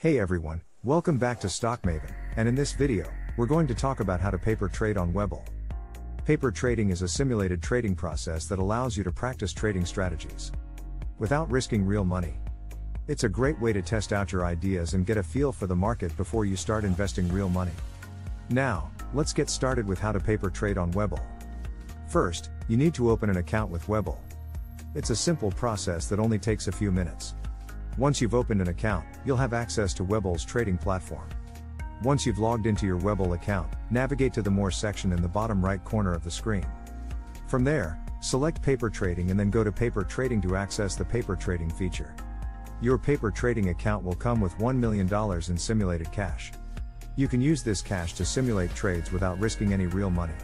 Hey everyone, welcome back to Stock Maven, and in this video, we're going to talk about how to paper trade on Webull. Paper trading is a simulated trading process that allows you to practice trading strategies without risking real money. It's a great way to test out your ideas and get a feel for the market before you start investing real money. Now, let's get started with how to paper trade on Webull. First, you need to open an account with Webull. It's a simple process that only takes a few minutes. Once you've opened an account, you'll have access to Webull's trading platform. Once you've logged into your Webull account, navigate to the More section in the bottom right corner of the screen. From there, select Paper Trading and then go to Paper Trading to access the Paper Trading feature. Your paper trading account will come with $1 million in simulated cash. You can use this cash to simulate trades without risking any real money.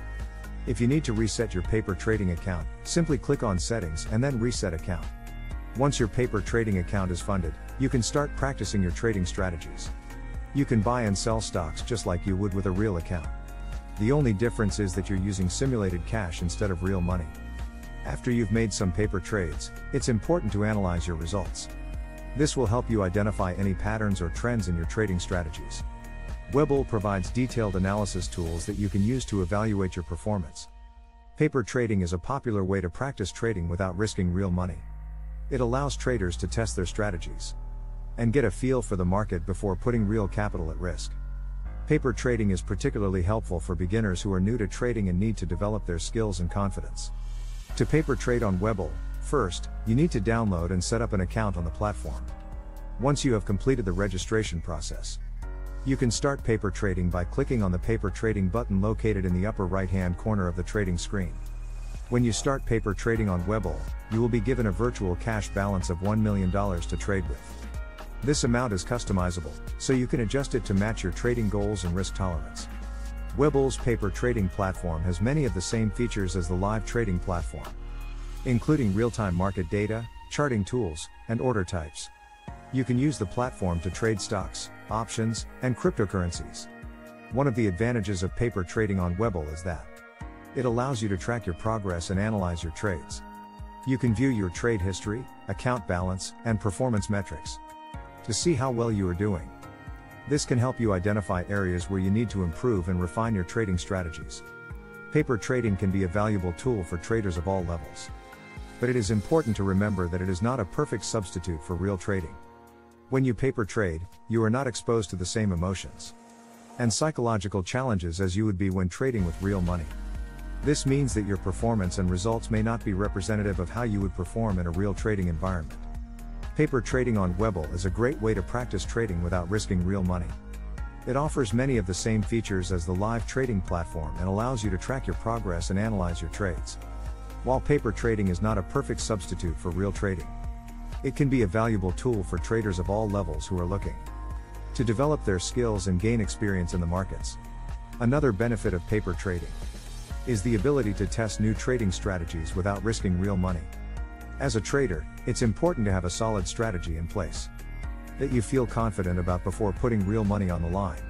If you need to reset your paper trading account, simply click on Settings and then Reset Account. Once your paper trading account is funded, you can start practicing your trading strategies. You can buy and sell stocks just like you would with a real account. The only difference is that you're using simulated cash instead of real money. After you've made some paper trades, it's important to analyze your results. This will help you identify any patterns or trends in your trading strategies. Webull provides detailed analysis tools that you can use to evaluate your performance. Paper trading is a popular way to practice trading without risking real money. It allows traders to test their strategies and get a feel for the market before putting real capital at risk. Paper trading is particularly helpful for beginners who are new to trading and need to develop their skills and confidence. To paper trade on Webull, first, you need to download and set up an account on the platform. Once you have completed the registration process, you can start paper trading by clicking on the paper trading button located in the upper right hand corner of the trading screen. When you start paper trading on Webull, you will be given a virtual cash balance of $1 million to trade with. This amount is customizable, so you can adjust it to match your trading goals and risk tolerance. Webull's paper trading platform has many of the same features as the live trading platform, including real-time market data, charting tools, and order types. You can use the platform to trade stocks, options, and cryptocurrencies. One of the advantages of paper trading on Webull is that it allows you to track your progress and analyze your trades. You can view your trade history, account balance, and performance metrics to see how well you are doing. This can help you identify areas where you need to improve and refine your trading strategies. Paper trading can be a valuable tool for traders of all levels. But it is important to remember that it is not a perfect substitute for real trading. When you paper trade, you are not exposed to the same emotions and psychological challenges as you would be when trading with real money. This means that your performance and results may not be representative of how you would perform in a real trading environment. Paper trading on Webull is a great way to practice trading without risking real money. It offers many of the same features as the live trading platform and allows you to track your progress and analyze your trades. While paper trading is not a perfect substitute for real trading, it can be a valuable tool for traders of all levels who are looking to develop their skills and gain experience in the markets. Another benefit of paper trading is the ability to test new trading strategies without risking real money. As a trader, it's important to have a solid strategy in place that you feel confident about before putting real money on the line.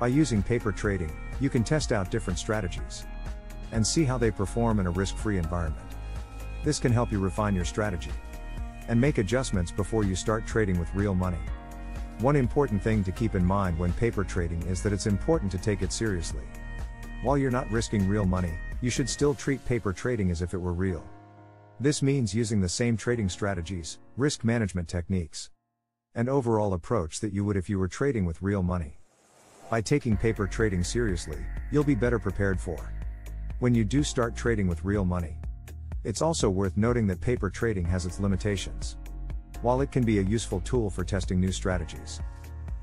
By using paper trading, you can test out different strategies and see how they perform in a risk free environment. This can help you refine your strategy and make adjustments before you start trading with real money. One important thing to keep in mind when paper trading is that it's important to take it seriously. While you're not risking real money, you should still treat paper trading as if it were real. This means using the same trading strategies, risk management techniques, and overall approach that you would if you were trading with real money. By taking paper trading seriously, you'll be better prepared for when you do start trading with real money. It's also worth noting that paper trading has its limitations. While it can be a useful tool for testing new strategies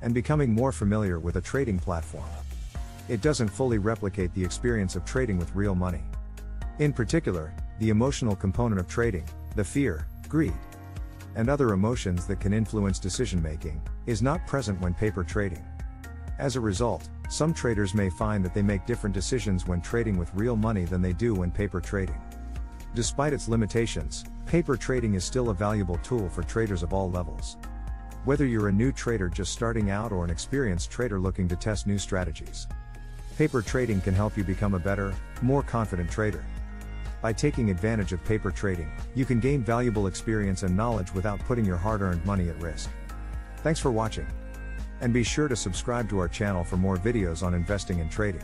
and becoming more familiar with a trading platform, it doesn't fully replicate the experience of trading with real money. In particular, the emotional component of trading, the fear, greed, and other emotions that can influence decision making, is not present when paper trading. As a result, some traders may find that they make different decisions when trading with real money than they do when paper trading. Despite its limitations, paper trading is still a valuable tool for traders of all levels. Whether you're a new trader just starting out or an experienced trader looking to test new strategies. Paper trading can help you become a better, more confident trader. By taking advantage of paper trading, you can gain valuable experience and knowledge without putting your hard earned money at risk. Thanks for watching. And be sure to subscribe to our channel for more videos on investing and trading.